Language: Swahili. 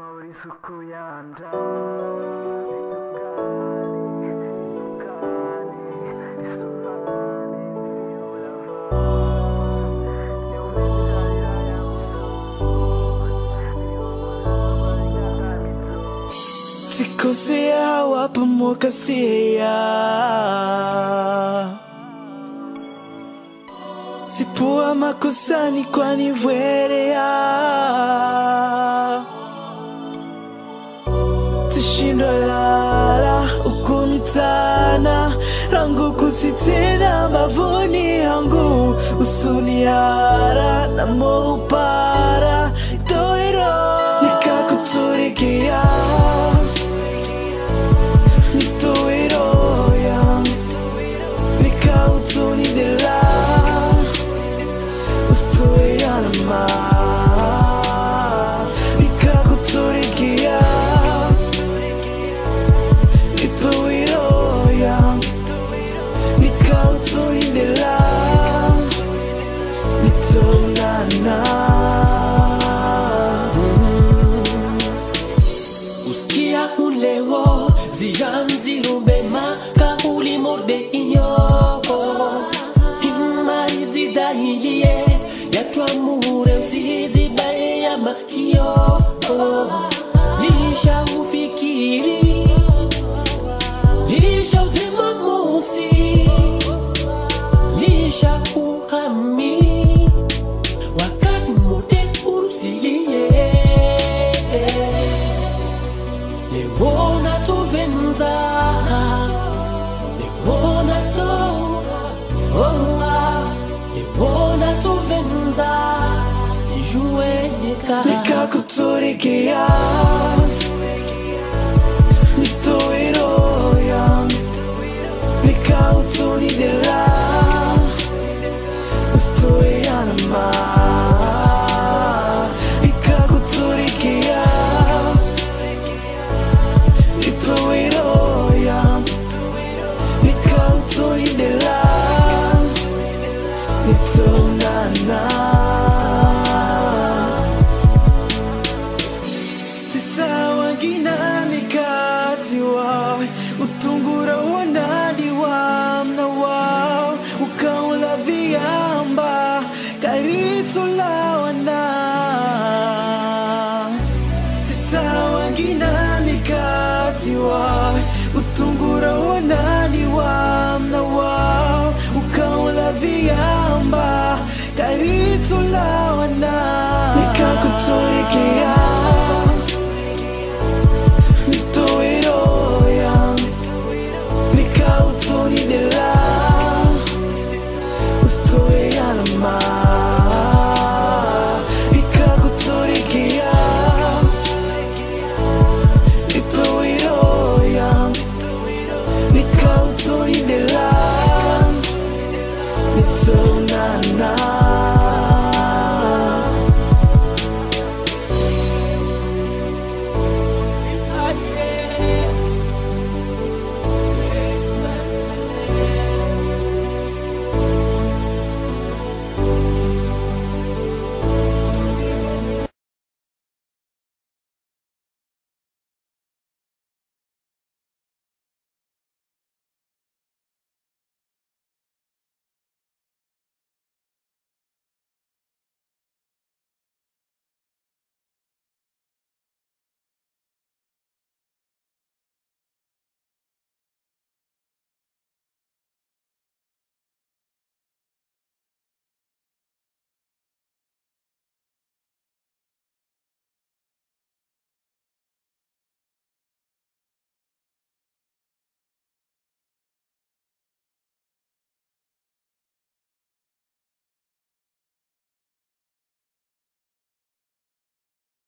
Buri suku yanda Sikosea wapo mwakasia Sipua makosani kwani Nashindwa lala ukumitana, rangu kusitina mavuni yangu usuni hara na mopa imarizidahilie yatwamure nsizibaye ya makiyoko Jouer nika Nika kutorikia Nitoiroya Nika utuni de la wawe wa mna wao ukaula viamba karitulawana nikakutuikia nituiroya nikautunilela